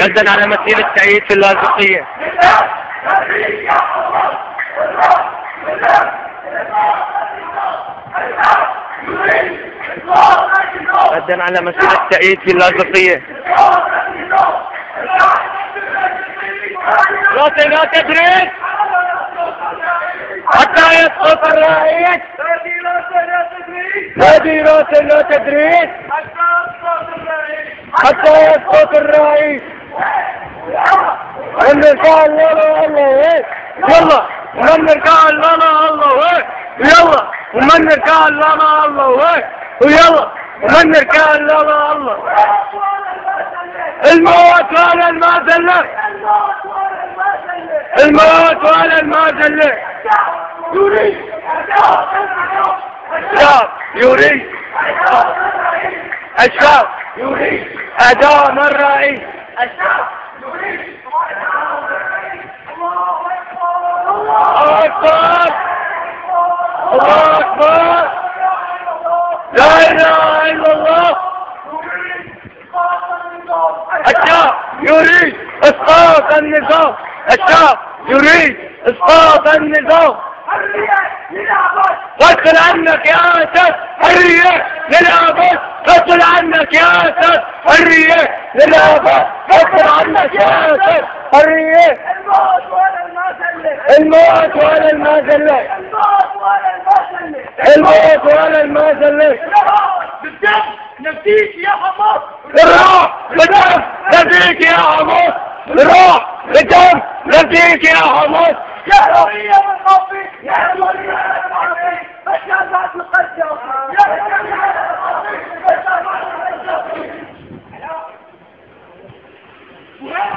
جدا على مسيرة سعيد في اللاذقية. جدا على مسيرة سعيد في اللاذقية. لا لا تدريس حتى يسقط الرئيس. هذه راس لا تدريس حتى يسقط الرئيس النساء الله الله؟ يلا. ومن قال لنا الله؟ يلا. ومن قال لنا الله؟ ويلا ومن قال لنا الله؟ الموت ولا المذلة الموت ولا المذلة يريد يريد الشعب يريد أدام الرئيس الشعب يريد الله أكبر. الله أكبر لا إله إلا الله. الشعب يريد إسقاط النظام. الشعب يريد إسقاط النظام. غسل عنك يا أسد حرية للابد غسل عنك يا أسد حرية للابد غسل عنك يا أسد حرية. الموت ولا المذلة الموت ولا المذلة بالدم نفديك يا حماس الروح بالدم. نفديك يا حماس الروح بالدم. نفديك يا حماس يا حرية من ربي. يا حرية من ربي. Yeah.